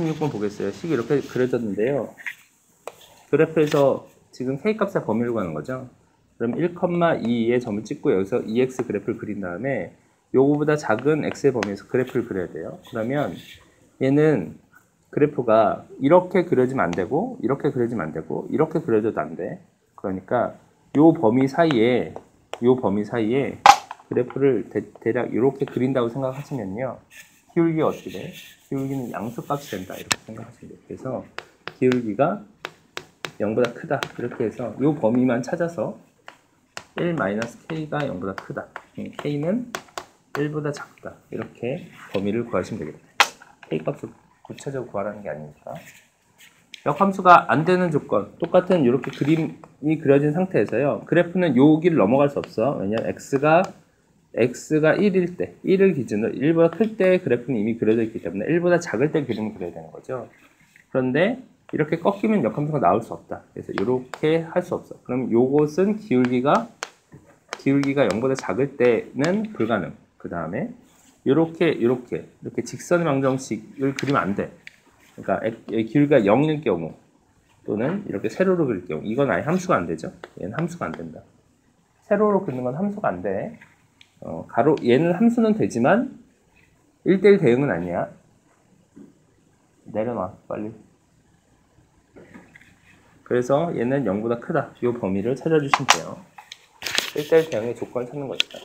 26번 보겠어요. 식이 이렇게 그려졌는데요. 그래프에서 지금 k 값의 범위를 구하는 거죠. 그럼 1,2의 점을 찍고 여기서 2x 그래프를 그린 다음에 요거보다 작은 x의 범위에서 그래프를 그려야 돼요. 그러면 얘는 그래프가 이렇게 그려지면 안 되고 이렇게 그려지면 안 되고 이렇게 그려져도 안 돼. 그러니까 요 범위 사이에 요 범위 사이에 그래프를 대, 략 이렇게 그린다고 생각하시면요. 기울기가 어떻게 돼? 기울기는 양수값이 된다 이렇게 생각하시면 돼요. 그래서 기울기가 0보다 크다 이렇게 해서 요 범위만 찾아서 1-k가 0보다 크다. 음, k는 1보다 작다. 이렇게 범위를 구하시면 되겠다. k 값을 구체적으로 구하라는 게 아니니까. 역함수가 안 되는 조건. 똑같은 이렇게 그림이 그려진 상태에서요. 그래프는 여기를 넘어갈 수 없어. 왜냐면 x가 x가 1일 때, 1을 기준으로 1보다 클 때 그래프는 이미 그려져 있기 때문에 1보다 작을 때 그림을 그려야 되는 거죠. 그런데 이렇게 꺾이면 역함수가 나올 수 없다. 그래서 이렇게 할 수 없어. 그럼 요것은 기울기가 기울기가 0보다 작을 때는 불가능. 그 다음에 이렇게 이렇게 이렇게 직선 방정식을 그리면 안 돼. 그러니까 엑- 기울기가 0일 경우 또는 이렇게 세로로 그릴 경우 이건 아예 함수가 안 되죠. 얘는 함수가 안 된다. 세로로 그리는 건 함수가 안 돼. 어, 가로 얘는 함수는 되지만 1대1 대응은 아니야. 내려놔 빨리. 그래서 얘는 0보다 크다. 이 범위를 찾아주시면 돼요. 1대1 대응의 조건 찾는 것이다.